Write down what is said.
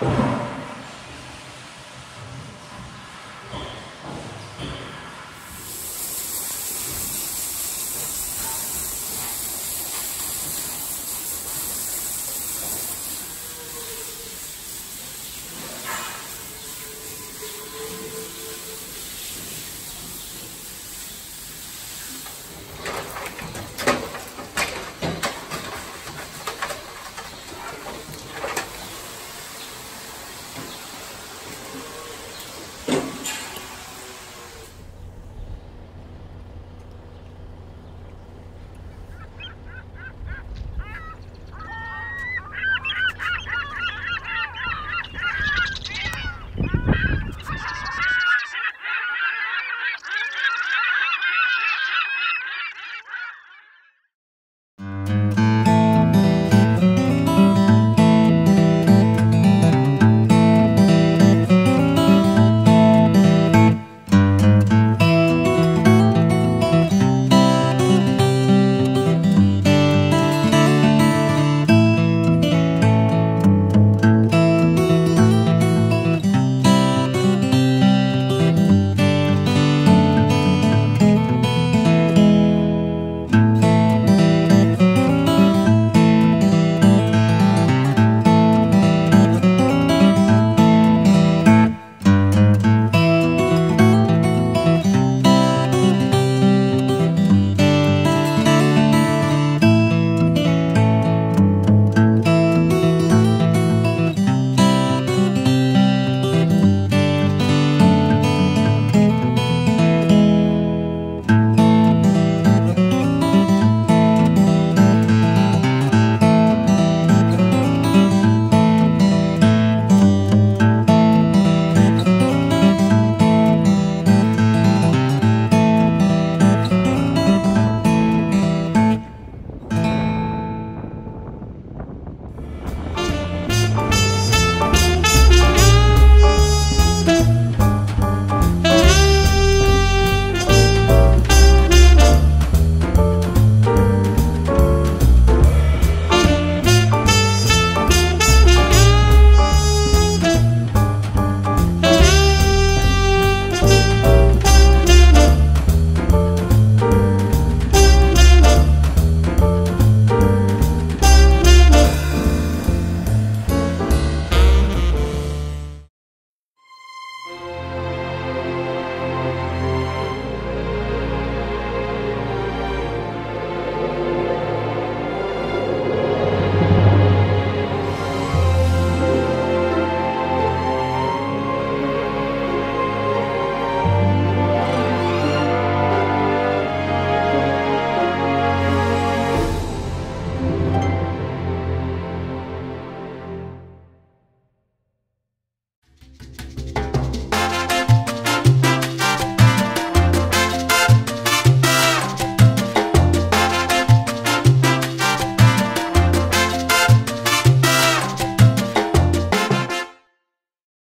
you